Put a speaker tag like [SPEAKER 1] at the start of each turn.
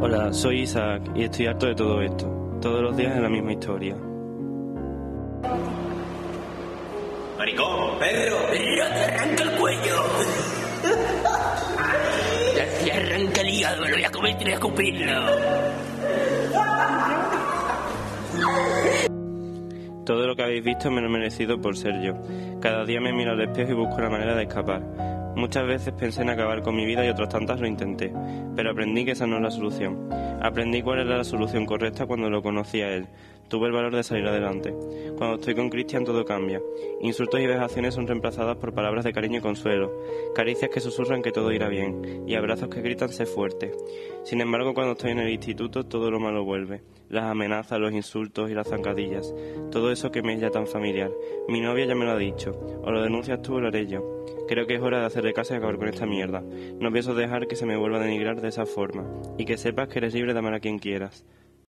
[SPEAKER 1] Hola, soy Isaac y estoy harto de todo esto. Todos los días es la misma historia.
[SPEAKER 2] ¡Maricón!
[SPEAKER 3] ¡Perro! ¡Perro, te arranca el cuello! Te, te arranca el hígado, me lo voy a comer y te voy a escupirlo.
[SPEAKER 1] Todo lo que habéis visto me lo he merecido por ser yo. Cada día me miro al espejo y busco la manera de escapar. Muchas veces pensé en acabar con mi vida y otras tantas lo intenté, pero aprendí que esa no es la solución. Aprendí cuál era la solución correcta cuando lo conocí a él. Tuve el valor de salir adelante. Cuando estoy con Cristian todo cambia. Insultos y vejaciones son reemplazadas por palabras de cariño y consuelo, caricias que susurran que todo irá bien y abrazos que gritan sé fuerte. Sin embargo, cuando estoy en el instituto todo lo malo vuelve. Las amenazas, los insultos y las zancadillas. Todo eso que me es ya tan familiar. Mi novia ya me lo ha dicho. O lo denuncias tú o lo haré yo. Creo que es hora de hacerle caso y acabar con esta mierda. No pienso dejar que se me vuelva a denigrar de esa forma. Y que sepas que eres libre de amar a quien quieras.